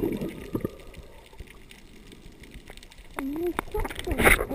ちょっと。